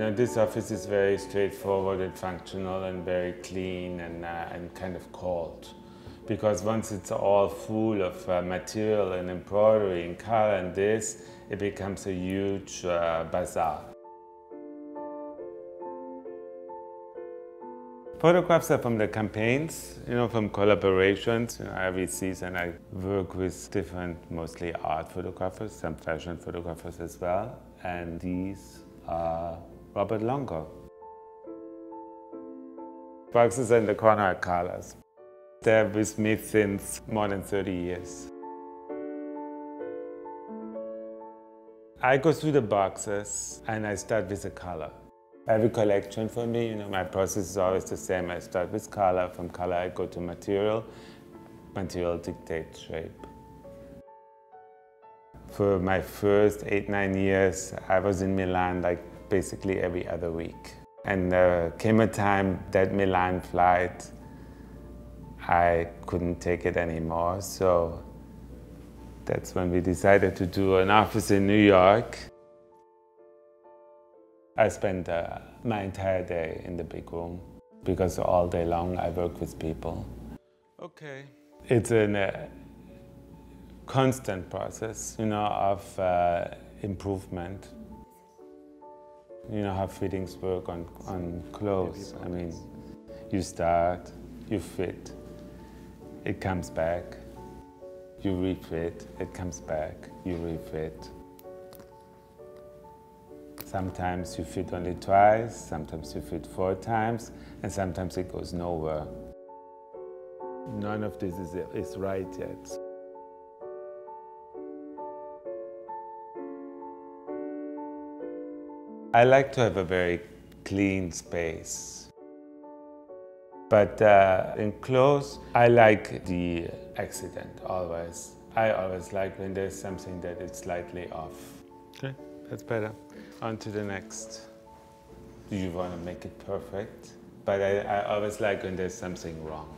know, this office is very straightforward and functional and very clean and, uh, and kind of cold. Because once it's all full of uh, material and embroidery and color and this, it becomes a huge uh, bazaar. Photographs are from the campaigns, you know, from collaborations. You know, every season I work with different, mostly art photographers, some fashion photographers as well. And these are Robert Longo. Boxes in the corner are colors. They're with me since more than 30 years. I go through the boxes and I start with a color. Every collection for me, you know, my process is always the same. I start with color, from color I go to material, material dictates shape. For my first eight, nine years, I was in Milan like basically every other week. And there came a time that Milan flight, I couldn't take it anymore. So that's when we decided to do an office in New York. I spent uh, my entire day in the big room because all day long I work with people. Okay. It's a uh, constant process, you know, of uh, improvement. You know how fittings work on, on clothes. I mean, you start, you fit, it comes back, you refit, it comes back, you refit. Sometimes you fit only twice, sometimes you fit four times, and sometimes it goes nowhere. None of this is, is right yet. I like to have a very clean space. But uh, in clothes, I like the accident always. I always like when there's something that is slightly off. Okay, that's better. On to the next. Do you want to make it perfect? But I, I always like when there's something wrong.